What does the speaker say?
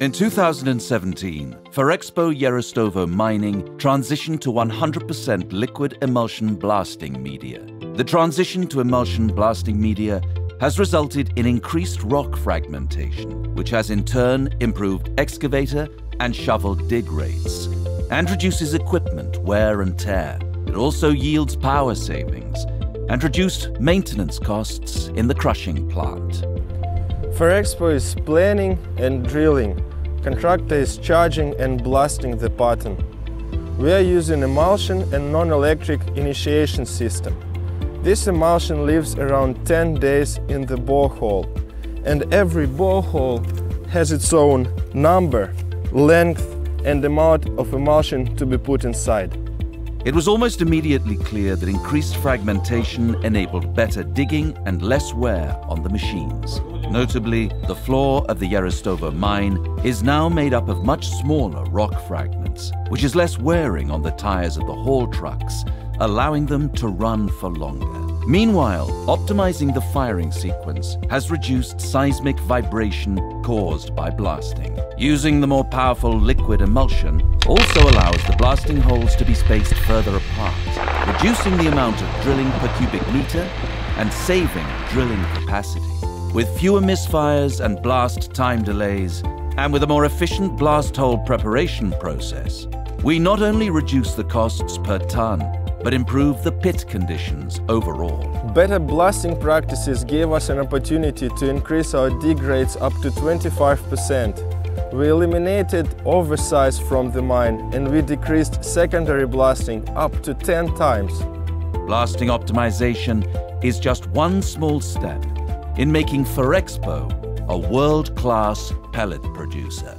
In 2017, Ferrexpo Yeristovo Mining transitioned to 100% liquid emulsion blasting media. The transition to emulsion blasting media has resulted in increased rock fragmentation, which has in turn improved excavator and shovel dig rates and reduces equipment wear and tear. It also yields power savings and reduced maintenance costs in the crushing plant. Ferrexpo is planning and drilling. Contractor is charging and blasting the pattern. We are using emulsion and non-electric initiation system. This emulsion lives around 10 days in the borehole and every borehole has its own number, length and amount of emulsion to be put inside. It was almost immediately clear that increased fragmentation enabled better digging and less wear on the machines. Notably, the floor of the Yeristovo mine is now made up of much smaller rock fragments, which is less wearing on the tires of the haul trucks, allowing them to run for longer. Meanwhile, optimizing the firing sequence has reduced seismic vibration caused by blasting. Using the more powerful liquid emulsion also allows the blasting holes to be spaced further apart, reducing the amount of drilling per cubic meter and saving drilling capacity. With fewer misfires and blast time delays, and with a more efficient blast hole preparation process, we not only reduce the costs per ton, but improve the pit conditions overall. Better blasting practices gave us an opportunity to increase our dig rates up to 25%. We eliminated oversize from the mine and we decreased secondary blasting up to 10 times. Blasting optimization is just one small step in making Ferrexpo a world-class pellet producer.